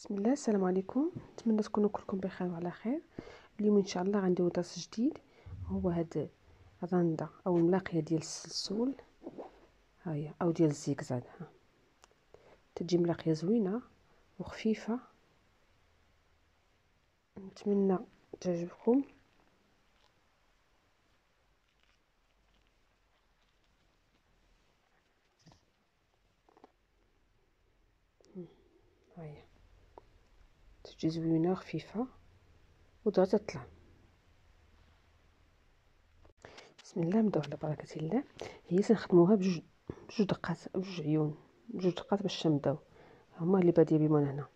بسم الله السلام عليكم. نتمنى تكونوا كلكم بخير وعلى خير. اليوم إن شاء الله غنديرو درس جديد هو هاد الرندة أو الملاقية ديال السلسول. هاهي أو ديال الزيكزاك تجي ملاقية زوينة وخفيفة. نتمنى تعجبكم هاهي تجي زوينه خفيفه ودرجة تطلع بسم الله نبداو على بركة الله. هي سنخدموها بجوج بجوج دقات بجوج عيون بجوج دقات باش نبدأو. هما اللي بادية بهم هنا.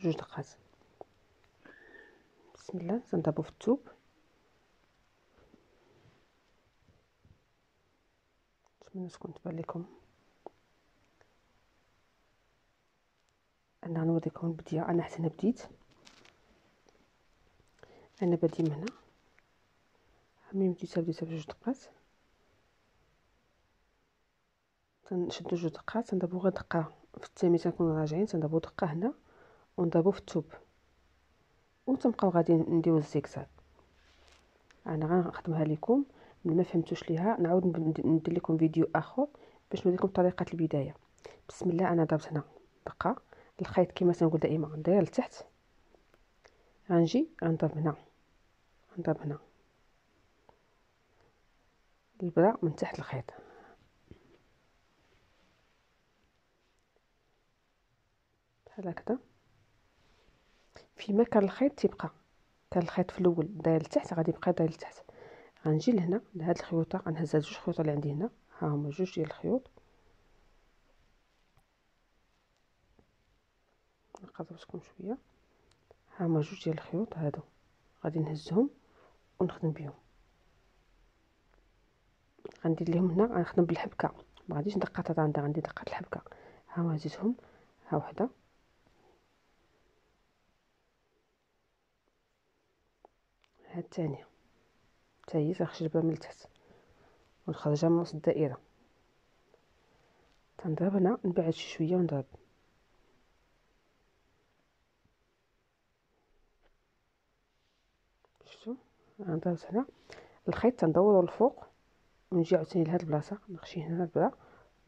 جوج دقات. بسم الله سنضربو في الثوب نتمنى تكون تبان لكم. أنا غنوريكم البديه أنا حتى أنا بديت. أنا بادي من هنا. ملي بديتها بديتها بجوج دقات. تنشدو جوج دقات. تنضربو غير دقة في الثاني تنكونو راجعين. تنضربو دقة هنا. ونضربو في الثوب وتنبقاو غادي نديرو الزيكزاك. أنا غنخدمها لكم. ملي ما فهمتوش ليها نعاود ندير لكم فيديو آخر باش نوريكم طريقة البداية. بسم الله أنا ضربت هنا دقة. الخيط كما تنقول دائما داير لتحت. غنجي غنضرب هنا غنضرب هنا. البرا من تحت الخيط. بحال هكذا. فيما كان الخيط تيبقى كان الخيط في الأول داير لتحت غادي يبقى داير لتحت. غنجي لهنا لهاد الخيوطة غنهز هاد جوج خيوط اللي عندي هنا. ها هما جوج ديال الخيوط. نقربتكم شوية. ها هما جوج ديال الخيوط هادو. غادي نهزهم ونخدم بهم غندير ليهم هنا غنخدم بالحبكة. ما غاديش ندقق عندها غندير دقة الحبكة. ها هما زيدهم ها وحدة. ها الثانية حتى هي تنخشبها من التحت. ونخرجها من نص الدائرة. تنضرب هنا نبعد شي شوية ونضرب. ضربت هنا الخيط تندورو الفوق ونجي عاوتاني لهاد البلاصة نخشي هنا البرا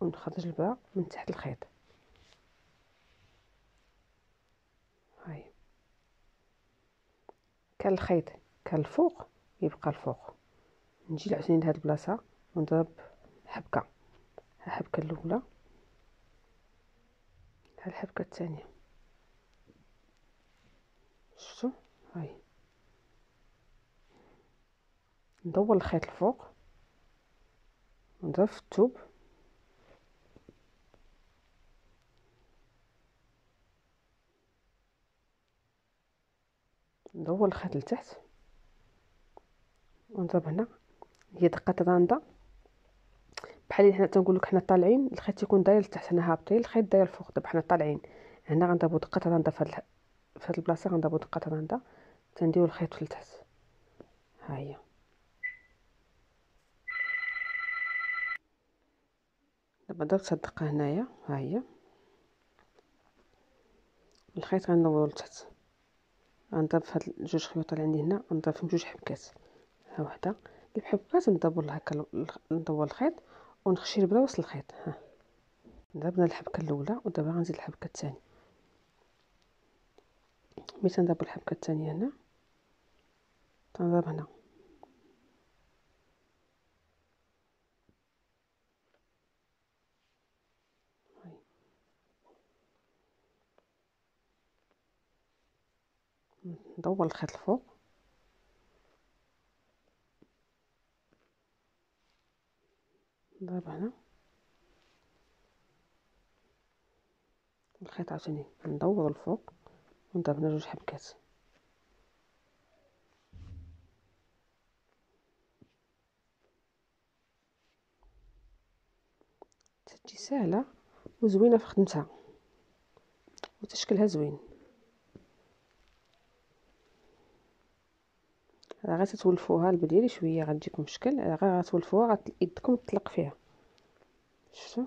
ونخرج البرا من تحت الخيط. هاي. كان الخيط كان الفوق يبقى الفوق. نجي عاوتاني لهاد البلاصة ونضرب حبكة. الحبكه الأولى. الحبكة الثانية شفتوا هاي. ندور الخيط الفوق نضرب في الثوب ندور الخيط لتحت. ونضرب هنا. هي دقة الرانده بحال حنا تنقول لك حنا طالعين الخيط تيكون داير لتحت حنا هابطين الخيط داير الفوق دابا حنا طالعين. هنا غنضربو دقة الرانده في هاد البلاصة غنضربو دقة الرانده تنديرو الخيط في التحت ها هي. دابا درت الدقه هنايا ها هي. الخيط غندورو لتحت. غنضرب في هاد جوج خيوط اللي عندي هنا غنضرب فيهم جوج حبكات. ها وحده. اللي بحبكات ندور هكا ندور الخيط ونخشي البرا وسط الخيط. ها. ضربنا الحبكة الأولى ودابا غنزيد الحبكة الثانية. ملي تنضرب الحبكة الثانية هنا تنضرب هنا. ندور الخيط الفوق نضرب هنا. الخيط عاوتاني ندور الفوق ونضرب هنا جوج حبكات. تجي سهلة وزوينة في خدمتها. وتشكلها زوين. راه غير تتولفوها البديل شوية غتجيكم شكل غير غتولفوها يدكم تطلق فيها. شفتوا؟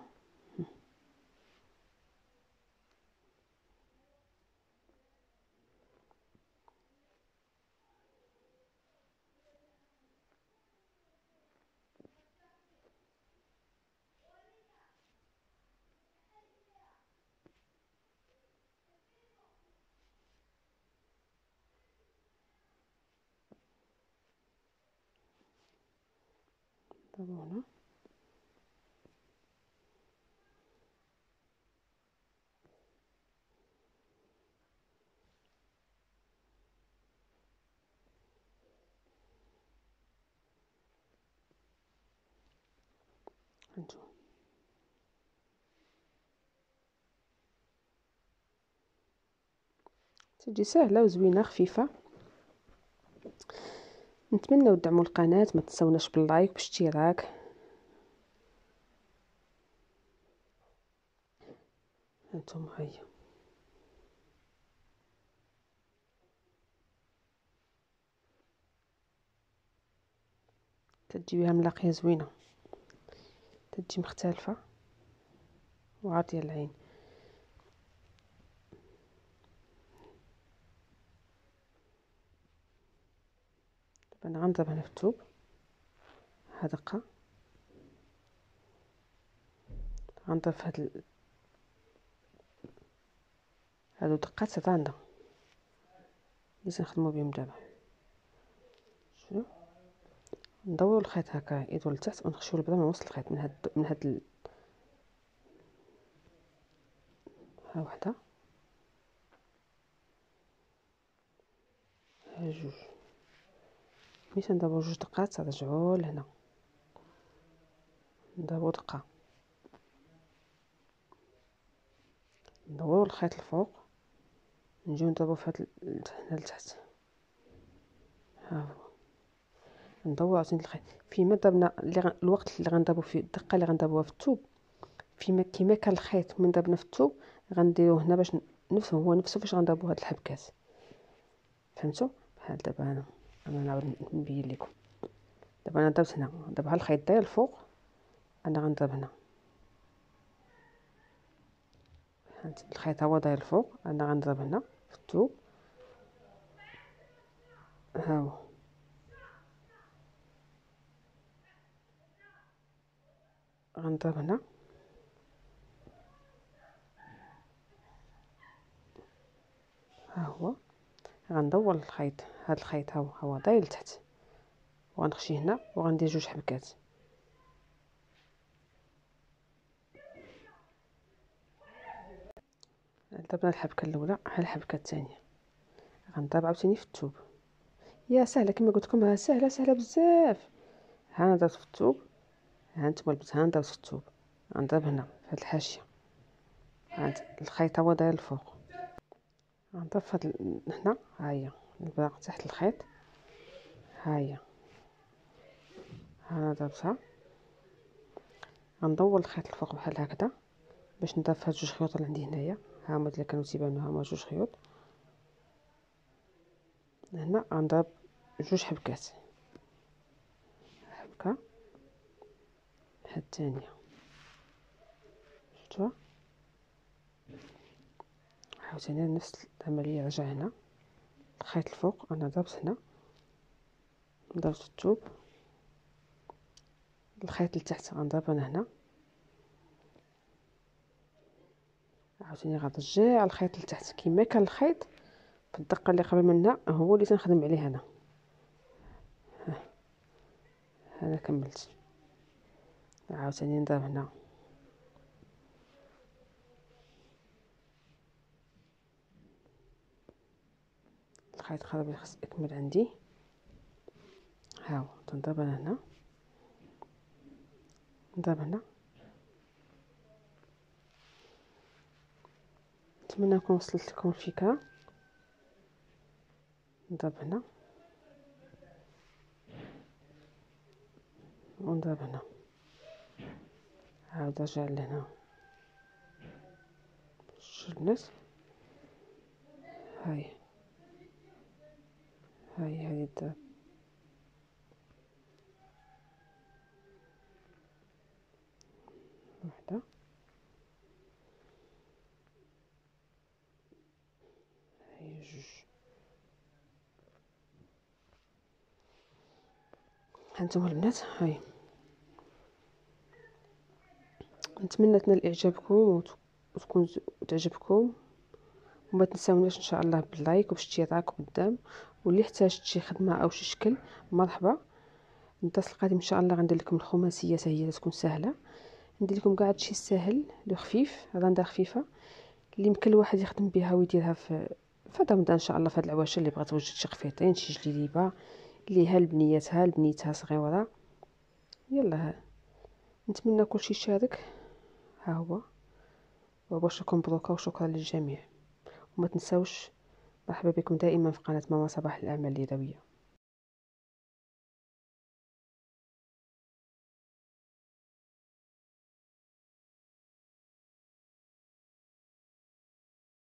دابا هنا هانتوما تجي سهله وزوينه خفيفه نتمنى تدعموا القناة ما تنسوناش باللايك وبالاشتراك هانتوما هيا. تجي بها ملاقية زوينة. تجي مختلفة. وعاطيه العين. أنا غنضرب هنا في الثوب دقه غنضرب في هاد ال... هادو دقات عندنا اللي تنخدمو بهم دابا. شوف ندورو الخيط هكا يدور لتحت ونخشيو البدا من وسط الخيط من هاد من هاد ال... ها وحدة. ها جوج. ملي تندبرو جوج دقات ترجعو لهنا. ندبرو دقة. ندورو الخيط الفوق. نجيو نضربو في هاد هنا لتحت. ها هو. ندورو عاوتاني الخيط. فيما ضربنا الوقت اللي غنضربو فيه الدقة اللي غنضربوها في الثوب فيما كيما كان الخيط من ضربنا في الثوب غنديروه هنا باش نفسه هو نفسه فاش غنضربو هاد الحبكات. فهمتوا بحال دابا أنا أنا نعاود نبين لكم. دابا أنا ضربت هنا دابا الخيط داير الفوق أنا غنضرب هنا. الخيط هو داير الفوق أنا غنضرب هنا في الثوب ها هو. غنضرب هنا. ها هو. غندور الخيط هاد الخيط هاو هو داير لتحت. وغنخشي هنا وغندير جوج حبكات. ضربنا الحبكة الأولى ها الحبكة الثانية. غنضرب عاوتاني في الثوب يا سهلة كما قلت لكم ها سهلة سهلة بزاف. ها ضربت في الثوب ها نتوما البنت ها ضربت في الثوب غنضرب هنا في هاد الحاشية. عند الخيط هو داير الفوق. غنضرب في هاد هنا ها هي الباق تحت الخيط. ها هي ها ضربتها غندور الخيط الفوق بحال هكذا باش نضرب في هاد جوج خيوط اللي عندي هنايا. ها هما اللي كانوا تيبانو ها هما جوج خيوط. هنا غنضرب جوج حبكات. حبكة. هاد الثانية شفتوها عاوتاني نفس العملية رجع هنا. الخيط الفوق أنا ضربت هنا. ضربت الثوب الخيط لتحت غنضرب أنا هنا. عاوتاني غنرجع الخيط لتحت كيما كان الخيط في الدقة اللي قبل منها هو اللي تنخدم عليه هنا هذا كملت. عاوتاني نضرب هنا. الخيط خرب خص يكمل عندي. هاو تنضرب أنا هنا. نضرب هنا. نتمنى نكون وصلت لكم الفكرة. نضرب هنا. ونضرب هنا. عاود أرجع لهنا. شلت هاي. هاي الدار. واحدة. هاي جوج. هانتوما البنات؟ هاي. نتمنى تنال إعجابكم وتكون تعجبكم وما تنساوناش إن شاء الله باللايك وبالاشتراك وبالدعم واللي احتاج شي خدمة أو شي شكل مرحبا. الدرس القادم إن شاء الله غندير لكم الخماسية هي تكون سهلة. ندير لكم كاع هادشي الساهل لو خفيف راندا خفيفة اللي يمكن الواحد يخدم بها ويديرها في في رمضان إن شاء الله في هاد العواشر اللي بغات توجد شي خفيطين شي جليبه اللي ها لبنياتها لبنيتها صغيرة. يلا نتمنى كلشي يشارك. ها هو. وبشركم بروكا وشكرا للجميع. وما تنسوش مرحبا بكم دائما في قناة ماما صباح الأعمال اليدوية.